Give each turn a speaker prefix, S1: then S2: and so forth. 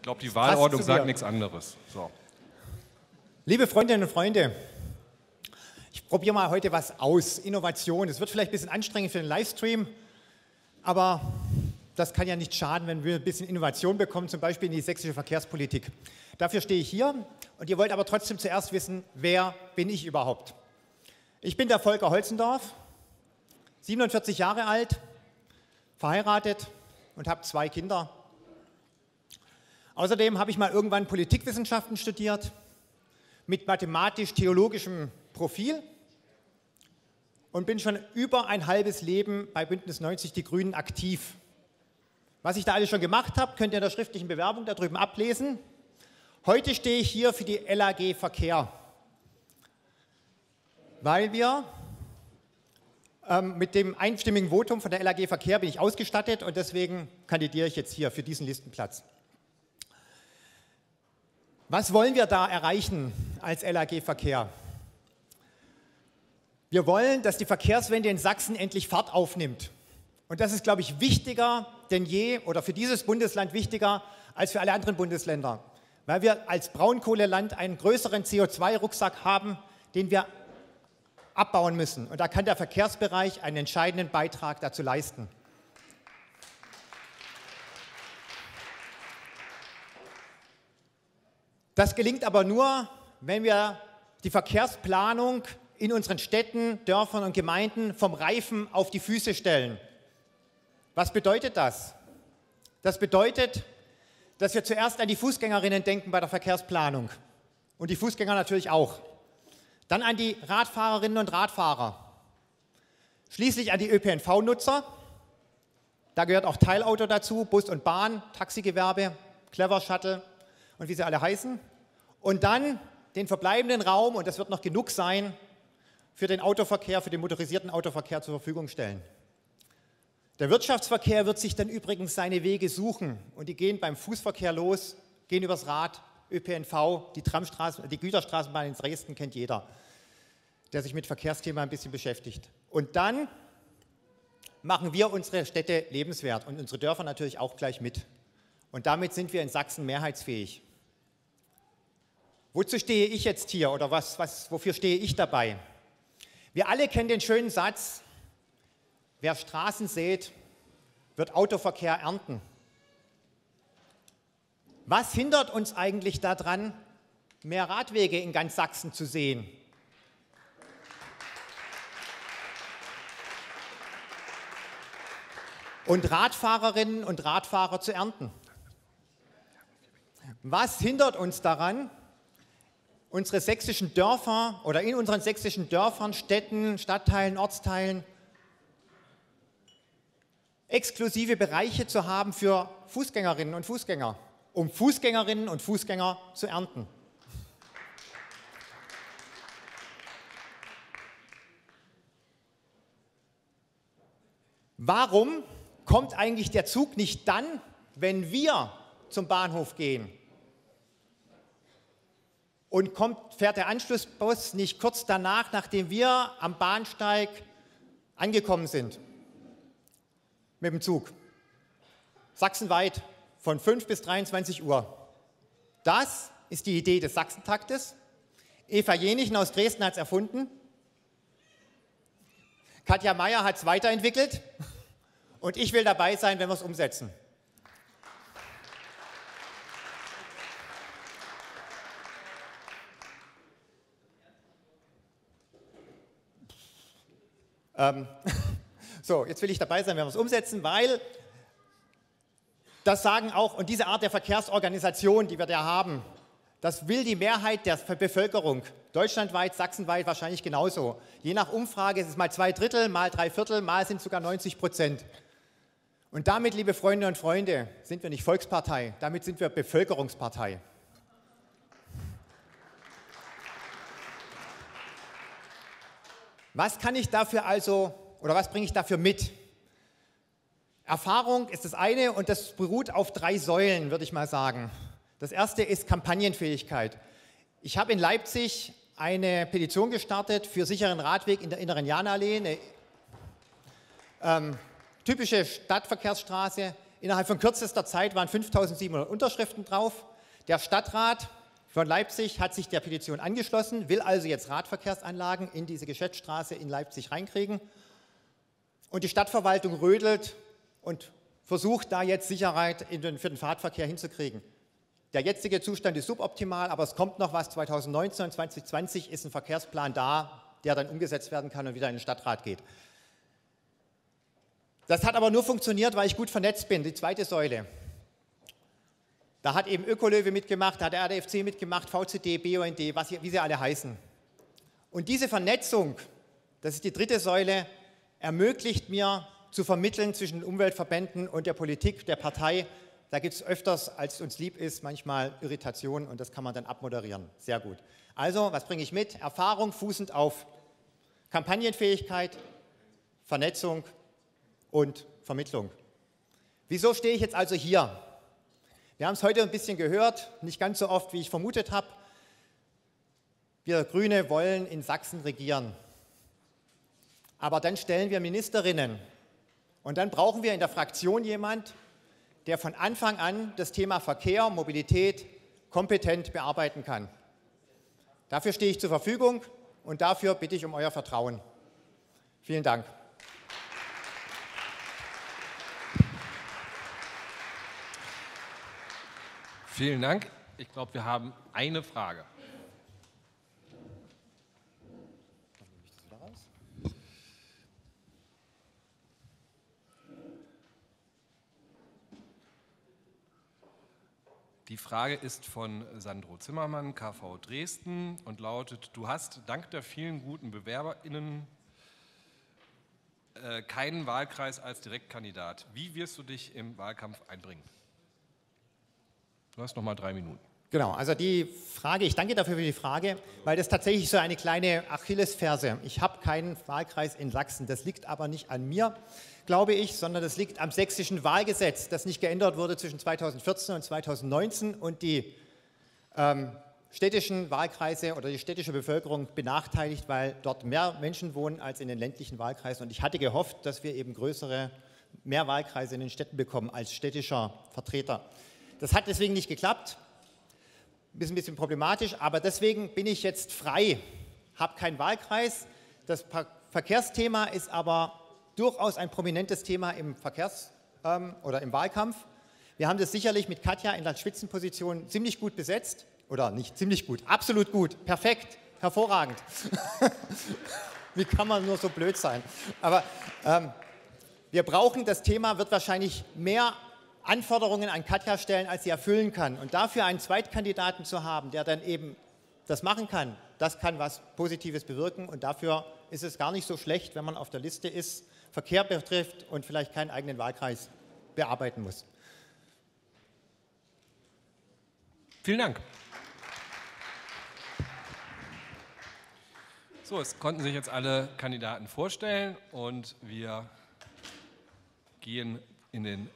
S1: Ich glaube, die Wahlordnung sagt nichts anderes. So.
S2: Liebe Freundinnen und Freunde, ich probiere mal heute was aus. Innovation. Es wird vielleicht ein bisschen anstrengend für den Livestream, aber das kann ja nicht schaden, wenn wir ein bisschen Innovation bekommen, zum Beispiel in die sächsische Verkehrspolitik. Dafür stehe ich hier und ihr wollt aber trotzdem zuerst wissen, wer bin ich überhaupt? Ich bin der Volker Holzendorf, 47 Jahre alt, verheiratet und habe zwei Kinder. Außerdem habe ich mal irgendwann Politikwissenschaften studiert mit mathematisch-theologischem Profil und bin schon über ein halbes Leben bei Bündnis 90 Die Grünen aktiv. Was ich da alles schon gemacht habe, könnt ihr in der schriftlichen Bewerbung da drüben ablesen. Heute stehe ich hier für die LAG Verkehr, weil wir ähm, mit dem einstimmigen Votum von der LAG Verkehr bin ich ausgestattet und deswegen kandidiere ich jetzt hier für diesen Listenplatz. Was wollen wir da erreichen als LAG Verkehr? Wir wollen, dass die Verkehrswende in Sachsen endlich Fahrt aufnimmt. Und das ist, glaube ich, wichtiger denn je oder für dieses Bundesland wichtiger als für alle anderen Bundesländer, weil wir als Braunkohleland einen größeren CO2-Rucksack haben, den wir abbauen müssen. Und da kann der Verkehrsbereich einen entscheidenden Beitrag dazu leisten. Das gelingt aber nur, wenn wir die Verkehrsplanung in unseren Städten, Dörfern und Gemeinden vom Reifen auf die Füße stellen. Was bedeutet das? Das bedeutet, dass wir zuerst an die Fußgängerinnen denken bei der Verkehrsplanung und die Fußgänger natürlich auch. Dann an die Radfahrerinnen und Radfahrer. Schließlich an die ÖPNV-Nutzer. Da gehört auch Teilauto dazu, Bus und Bahn, Taxigewerbe, Clever Shuttle und wie sie alle heißen. Und dann den verbleibenden Raum, und das wird noch genug sein, für den Autoverkehr, für den motorisierten Autoverkehr zur Verfügung stellen. Der Wirtschaftsverkehr wird sich dann übrigens seine Wege suchen und die gehen beim Fußverkehr los, gehen übers Rad, ÖPNV, die die Güterstraßenbahn in Dresden kennt jeder, der sich mit Verkehrsthema ein bisschen beschäftigt. Und dann machen wir unsere Städte lebenswert und unsere Dörfer natürlich auch gleich mit. Und damit sind wir in Sachsen mehrheitsfähig. Wozu stehe ich jetzt hier oder was, was, wofür stehe ich dabei? Wir alle kennen den schönen Satz, wer Straßen sät, wird Autoverkehr ernten. Was hindert uns eigentlich daran, mehr Radwege in ganz Sachsen zu sehen? Und Radfahrerinnen und Radfahrer zu ernten? Was hindert uns daran, unsere sächsischen Dörfer oder in unseren sächsischen Dörfern, Städten, Stadtteilen, Ortsteilen exklusive Bereiche zu haben für Fußgängerinnen und Fußgänger, um Fußgängerinnen und Fußgänger zu ernten. Warum kommt eigentlich der Zug nicht dann, wenn wir zum Bahnhof gehen? Und kommt, fährt der Anschlussbus nicht kurz danach, nachdem wir am Bahnsteig angekommen sind mit dem Zug. Sachsenweit von 5 bis 23 Uhr. Das ist die Idee des Sachsentaktes. Eva Jenichen aus Dresden hat es erfunden. Katja Mayer hat es weiterentwickelt. Und ich will dabei sein, wenn wir es umsetzen. Ähm, so, jetzt will ich dabei sein, wenn wir es umsetzen, weil das sagen auch, und diese Art der Verkehrsorganisation, die wir da haben, das will die Mehrheit der Bevölkerung. Deutschlandweit, sachsenweit wahrscheinlich genauso. Je nach Umfrage ist es mal zwei Drittel, mal drei Viertel, mal sind es sogar 90 Prozent. Und damit, liebe Freunde und Freunde, sind wir nicht Volkspartei, damit sind wir Bevölkerungspartei. Was kann ich dafür also oder was bringe ich dafür mit? Erfahrung ist das eine und das beruht auf drei Säulen, würde ich mal sagen. Das erste ist Kampagnenfähigkeit. Ich habe in Leipzig eine Petition gestartet für sicheren Radweg in der inneren Janallee, eine ähm, typische Stadtverkehrsstraße. Innerhalb von kürzester Zeit waren 5700 Unterschriften drauf. Der Stadtrat von Leipzig hat sich der Petition angeschlossen, will also jetzt Radverkehrsanlagen in diese Geschäftsstraße in Leipzig reinkriegen. Und die Stadtverwaltung rödelt und versucht da jetzt Sicherheit den, für den Fahrtverkehr hinzukriegen. Der jetzige Zustand ist suboptimal, aber es kommt noch was. 2019 und 2020 ist ein Verkehrsplan da, der dann umgesetzt werden kann und wieder in den Stadtrat geht. Das hat aber nur funktioniert, weil ich gut vernetzt bin, die zweite Säule. Da hat eben Ökolöwe mitgemacht, da hat der RDFC mitgemacht, VCD, BUND, was, wie sie alle heißen. Und diese Vernetzung, das ist die dritte Säule, ermöglicht mir zu vermitteln zwischen Umweltverbänden und der Politik, der Partei. Da gibt es öfters, als uns lieb ist, manchmal Irritationen und das kann man dann abmoderieren. Sehr gut. Also, was bringe ich mit? Erfahrung fußend auf Kampagnenfähigkeit, Vernetzung und Vermittlung. Wieso stehe ich jetzt also hier? Wir haben es heute ein bisschen gehört, nicht ganz so oft, wie ich vermutet habe. Wir Grüne wollen in Sachsen regieren. Aber dann stellen wir Ministerinnen. Und dann brauchen wir in der Fraktion jemand, der von Anfang an das Thema Verkehr, Mobilität kompetent bearbeiten kann. Dafür stehe ich zur Verfügung und dafür bitte ich um euer Vertrauen. Vielen Dank.
S1: Vielen Dank. Ich glaube, wir haben eine Frage. Die Frage ist von Sandro Zimmermann, KV Dresden und lautet, du hast dank der vielen guten BewerberInnen äh, keinen Wahlkreis als Direktkandidat. Wie wirst du dich im Wahlkampf einbringen? Du hast noch mal drei Minuten.
S2: Genau, also die Frage, ich danke dafür für die Frage, weil das tatsächlich so eine kleine Achillesferse. Ich habe keinen Wahlkreis in Sachsen. Das liegt aber nicht an mir, glaube ich, sondern das liegt am sächsischen Wahlgesetz, das nicht geändert wurde zwischen 2014 und 2019 und die ähm, städtischen Wahlkreise oder die städtische Bevölkerung benachteiligt, weil dort mehr Menschen wohnen als in den ländlichen Wahlkreisen. Und ich hatte gehofft, dass wir eben größere, mehr Wahlkreise in den Städten bekommen als städtischer Vertreter. Das hat deswegen nicht geklappt. Ist ein bisschen problematisch, aber deswegen bin ich jetzt frei, habe keinen Wahlkreis. Das Verkehrsthema ist aber durchaus ein prominentes Thema im Verkehrs- ähm, oder im Wahlkampf. Wir haben das sicherlich mit Katja in der Spitzenposition ziemlich gut besetzt. Oder nicht ziemlich gut, absolut gut, perfekt, hervorragend. Wie kann man nur so blöd sein? Aber ähm, wir brauchen, das Thema wird wahrscheinlich mehr Anforderungen an Katja stellen, als sie erfüllen kann. Und dafür einen Zweitkandidaten zu haben, der dann eben das machen kann, das kann was Positives bewirken. Und dafür ist es gar nicht so schlecht, wenn man auf der Liste ist, Verkehr betrifft und vielleicht keinen eigenen Wahlkreis bearbeiten muss.
S1: Vielen Dank. So, es konnten sich jetzt alle Kandidaten vorstellen und wir gehen in den